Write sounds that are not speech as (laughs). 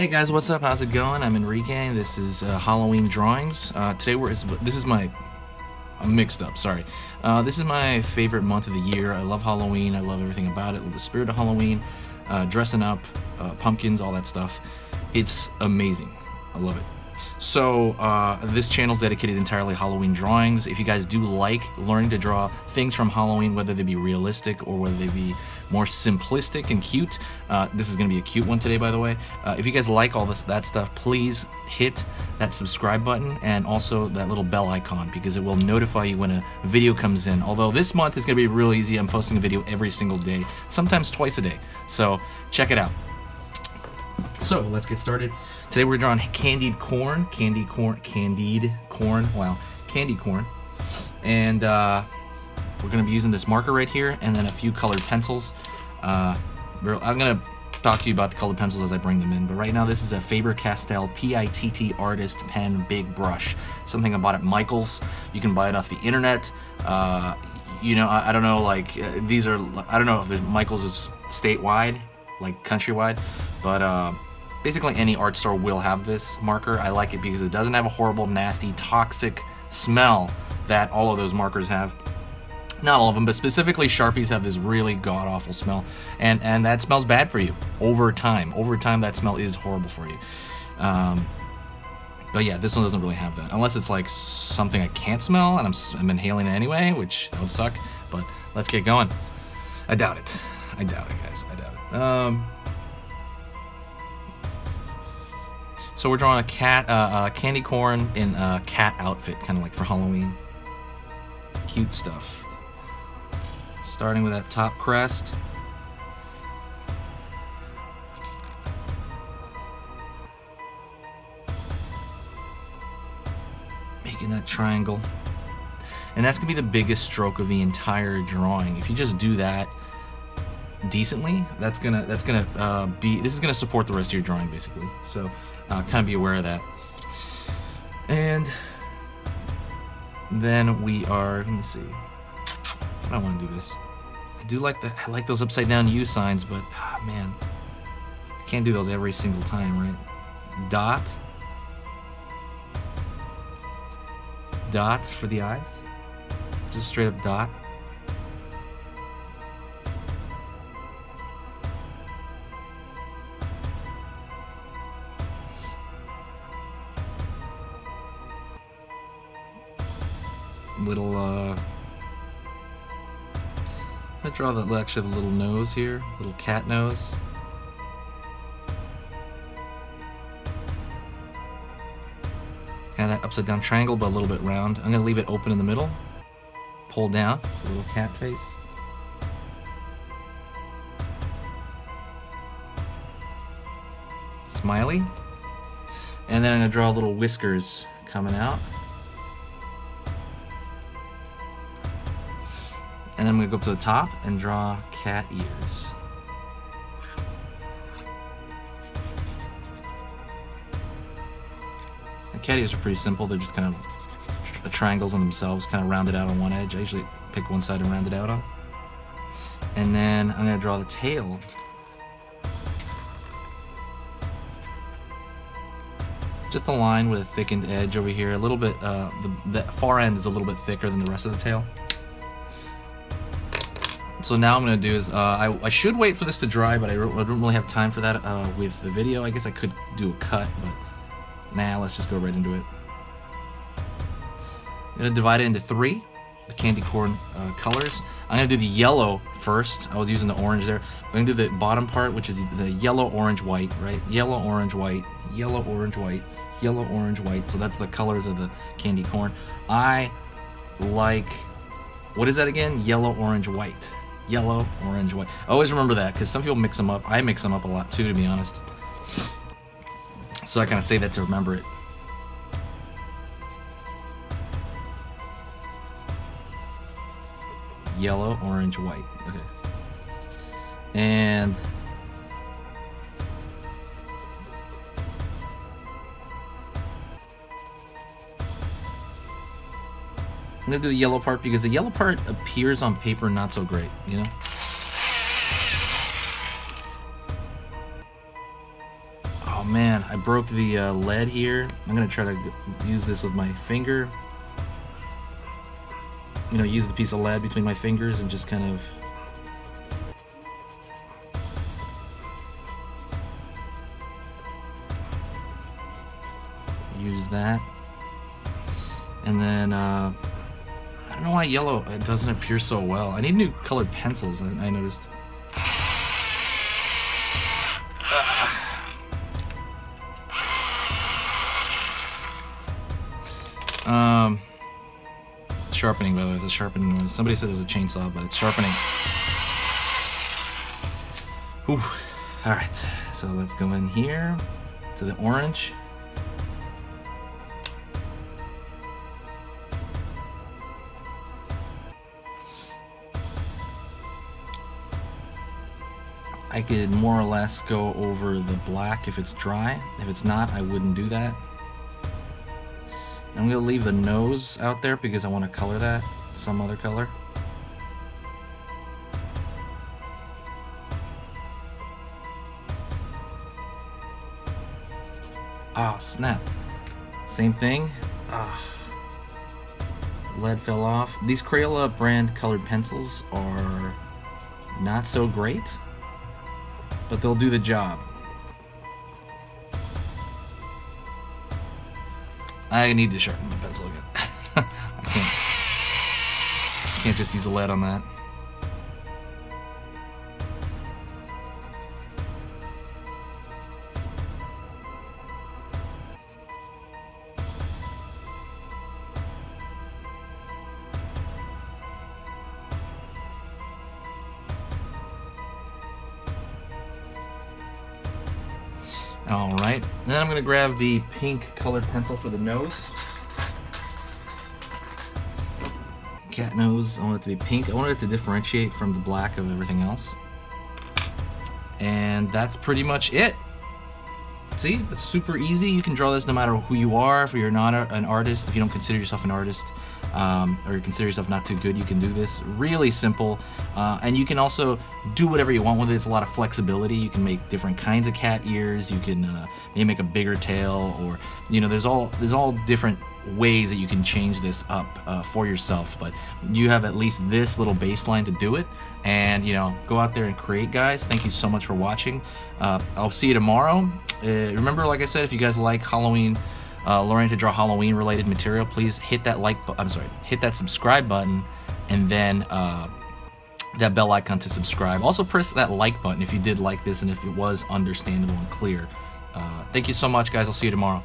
Hey guys, what's up? How's it going? I'm Enrique. This is uh, Halloween drawings. Uh, today we're this is my I'm mixed up. Sorry. Uh, this is my favorite month of the year. I love Halloween. I love everything about it. The spirit of Halloween, uh, dressing up, uh, pumpkins, all that stuff. It's amazing. I love it. So uh, this channel is dedicated entirely Halloween drawings. If you guys do like learning to draw things from Halloween, whether they be realistic or whether they be more simplistic and cute, uh, this is going to be a cute one today, by the way. Uh, if you guys like all this that stuff, please hit that subscribe button and also that little bell icon because it will notify you when a video comes in. Although this month is going to be real easy. I'm posting a video every single day, sometimes twice a day. So check it out. So let's get started. Today we're drawing candied corn, candy corn, candied corn. Wow, candy corn, and uh, we're gonna be using this marker right here, and then a few colored pencils. Uh, I'm gonna talk to you about the colored pencils as I bring them in, but right now this is a Faber-Castell PITT Artist Pen Big Brush. Something I bought at Michael's. You can buy it off the internet. Uh, you know, I, I, don't know, like, uh, these are, I don't know if Michael's is statewide, like countrywide, but uh, basically any art store will have this marker. I like it because it doesn't have a horrible, nasty, toxic smell that all of those markers have. Not all of them, but specifically Sharpies have this really god-awful smell, and, and that smells bad for you over time. Over time, that smell is horrible for you. Um, but yeah, this one doesn't really have that. Unless it's like something I can't smell and I'm, I'm inhaling it anyway, which that would suck. But let's get going. I doubt it. I doubt it, guys. I doubt it. Um, So we're drawing a cat, uh, uh, candy corn in a cat outfit, kind of like for Halloween. Cute stuff. Starting with that top crest. Making that triangle. And that's gonna be the biggest stroke of the entire drawing. If you just do that decently, that's gonna that's gonna uh, be this is gonna support the rest of your drawing basically. So uh, kind of be aware of that. And then we are, let me see. I don't want to do this. I do like the, I like those upside down U signs, but oh, man, I can't do those every single time, right? Dot. Dot for the eyes. Just straight up dot. little, uh... I draw the, actually the little nose here, little cat nose. Kind of that upside down triangle, but a little bit round. I'm gonna leave it open in the middle. Pull down, little cat face. Smiley. And then I'm gonna draw little whiskers coming out. And then I'm to go up to the top and draw cat ears. The cat ears are pretty simple. They're just kind of triangles on themselves, kind of rounded out on one edge. I usually pick one side and round it out on. And then I'm to draw the tail. Just a line with a thickened edge over here. A little bit, uh, the, the far end is a little bit thicker than the rest of the tail. So now I'm to do is, uh, I, I, should wait for this to dry, but I, I don't really have time for that uh, with the video. I guess I could do a cut, but nah, let's just go right into it. I'm to divide it into three, the candy corn uh, colors. I'm to do the yellow first. I was using the orange there. I'm to do the bottom part, which is the yellow, orange, white, right? Yellow, orange, white, yellow, orange, white, yellow, orange, white. So that's the colors of the candy corn. I like, what is that again? Yellow, orange, white yellow, orange, white. I Always remember that, because some people mix them up. I mix them up a lot too, to be honest. So I kind of say that to remember it. Yellow, orange, white. Okay. And I'm gonna do the yellow part because the yellow part appears on paper not so great, you know? Oh man, I broke the uh, lead here. I'm gonna try to use this with my finger. You know, use the piece of lead between my fingers and just kind of use that. And then, uh, don't know why yellow doesn't appear so well. I need new colored pencils, I noticed. Um, sharpening, by the way, the sharpening somebody said there's a chainsaw, but it's sharpening. Ooh. Alright, so let's go in here to the orange. I could more or less go over the black if it's dry. If it's not, I wouldn't do that. I'm going to leave the nose out there because I want to color that some other color. Ah, oh, snap. Same thing. Ah. Lead fell off. These Crayola brand colored pencils are not so great but they'll do the job. I need to sharpen my pencil again. (laughs) I can't. Can't just use a lead on that. All right, then I'm gonna grab the pink colored pencil for the nose. Cat nose, I want it to be pink. I want it to differentiate from the black of everything else. And that's pretty much it. See, it's super easy. You can draw this no matter who you are. If you're not an artist, if you don't consider yourself an artist, um, or consider yourself not too good, you can do this. Really simple. Uh, and you can also do whatever you want with it. It's a lot of flexibility. You can make different kinds of cat ears. You can uh, maybe make a bigger tail, or you know, there's all there's all different ways that you can change this up uh, for yourself. But you have at least this little baseline to do it. And you know, go out there and create, guys. Thank you so much for watching. Uh, I'll see you tomorrow. Uh, remember, like I said, if you guys like Halloween, uh, learning to draw Halloween related material, please hit that like, I'm sorry, hit that subscribe button and then uh, that bell icon to subscribe. Also press that like button if you did like this and if it was understandable and clear. Uh, thank you so much, guys. I'll see you tomorrow.